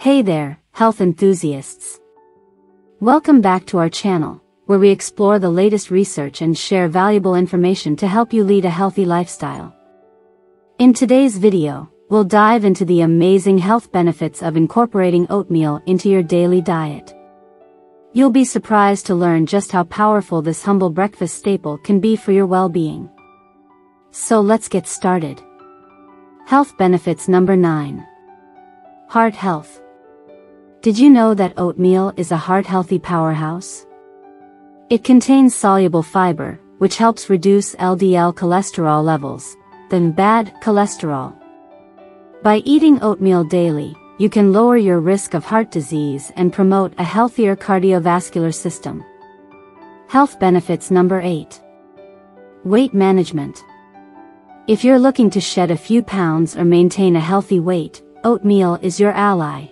Hey there, health enthusiasts. Welcome back to our channel, where we explore the latest research and share valuable information to help you lead a healthy lifestyle. In today's video, we'll dive into the amazing health benefits of incorporating oatmeal into your daily diet. You'll be surprised to learn just how powerful this humble breakfast staple can be for your well-being. So let's get started. Health benefits number 9. Heart health. Did you know that oatmeal is a heart-healthy powerhouse? It contains soluble fiber, which helps reduce LDL cholesterol levels, the bad cholesterol. By eating oatmeal daily, you can lower your risk of heart disease and promote a healthier cardiovascular system. Health benefits number 8. Weight management. If you're looking to shed a few pounds or maintain a healthy weight, oatmeal is your ally.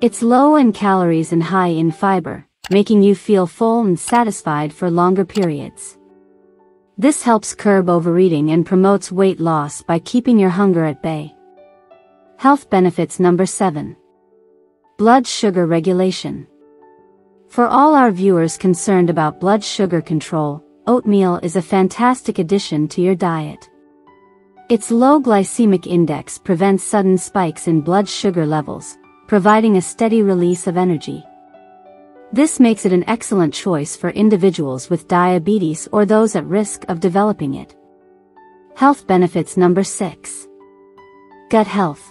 It's low in calories and high in fiber, making you feel full and satisfied for longer periods. This helps curb overeating and promotes weight loss by keeping your hunger at bay. Health benefits number 7. Blood sugar regulation. For all our viewers concerned about blood sugar control, oatmeal is a fantastic addition to your diet. Its low glycemic index prevents sudden spikes in blood sugar levels, providing a steady release of energy. This makes it an excellent choice for individuals with diabetes or those at risk of developing it. Health benefits number 6. Gut health.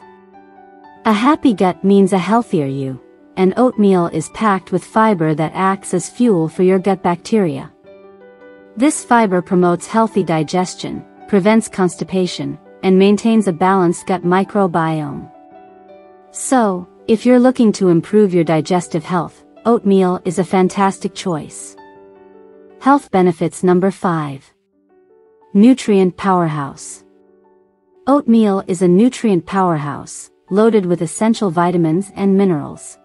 A happy gut means a healthier you, and oatmeal is packed with fiber that acts as fuel for your gut bacteria. This fiber promotes healthy digestion, prevents constipation, and maintains a balanced gut microbiome. So, if you're looking to improve your digestive health, oatmeal is a fantastic choice. Health benefits number 5. Nutrient powerhouse. Oatmeal is a nutrient powerhouse, loaded with essential vitamins and minerals.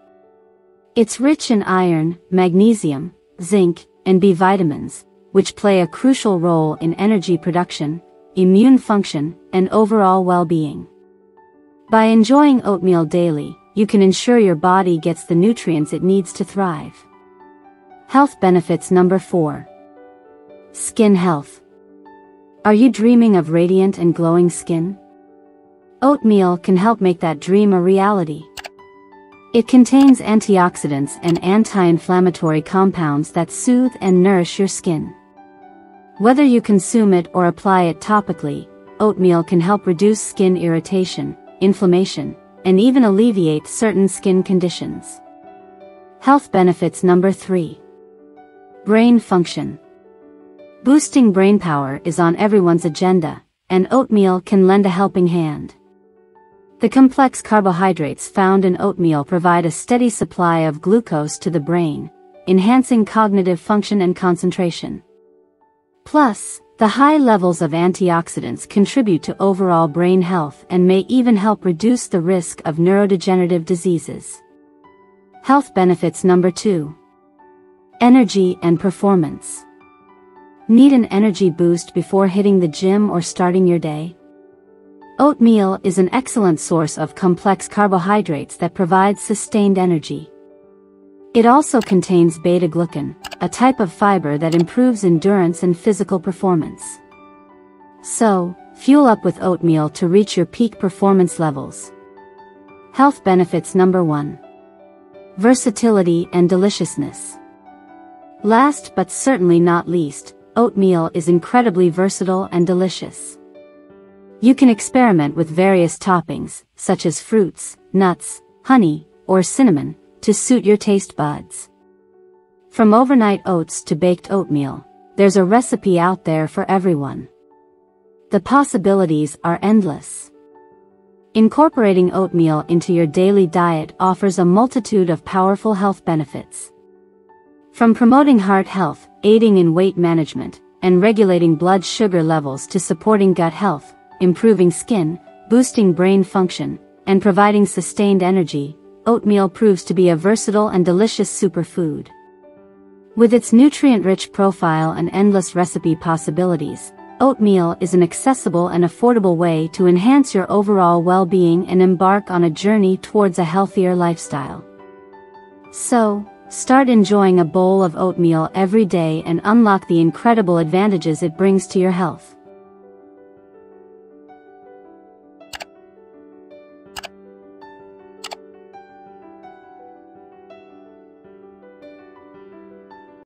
It's rich in iron, magnesium, zinc, and B vitamins, which play a crucial role in energy production, immune function, and overall well-being. By enjoying oatmeal daily, you can ensure your body gets the nutrients it needs to thrive. Health benefits number 4. Skin health. Are you dreaming of radiant and glowing skin? Oatmeal can help make that dream a reality. It contains antioxidants and anti-inflammatory compounds that soothe and nourish your skin. Whether you consume it or apply it topically, oatmeal can help reduce skin irritation, inflammation, and even alleviate certain skin conditions. Health benefits number 3. Brain function. Boosting brain power is on everyone's agenda, and oatmeal can lend a helping hand. The complex carbohydrates found in oatmeal provide a steady supply of glucose to the brain, enhancing cognitive function and concentration. Plus, the high levels of antioxidants contribute to overall brain health and may even help reduce the risk of neurodegenerative diseases. Health benefits number 2. Energy and performance. Need an energy boost before hitting the gym or starting your day? Oatmeal is an excellent source of complex carbohydrates that provide sustained energy. It also contains beta-glucan, a type of fiber that improves endurance and physical performance. So, fuel up with oatmeal to reach your peak performance levels. Health benefits number 1. Versatility and deliciousness. Last but certainly not least, oatmeal is incredibly versatile and delicious. You can experiment with various toppings, such as fruits, nuts, honey, or cinnamon, to suit your taste buds. From overnight oats to baked oatmeal, there's a recipe out there for everyone. The possibilities are endless. Incorporating oatmeal into your daily diet offers a multitude of powerful health benefits. From promoting heart health, aiding in weight management, and regulating blood sugar levels to supporting gut health, improving skin, boosting brain function, and providing sustained energy, oatmeal proves to be a versatile and delicious superfood. With its nutrient-rich profile and endless recipe possibilities, oatmeal is an accessible and affordable way to enhance your overall well-being and embark on a journey towards a healthier lifestyle. So, start enjoying a bowl of oatmeal every day and unlock the incredible advantages it brings to your health.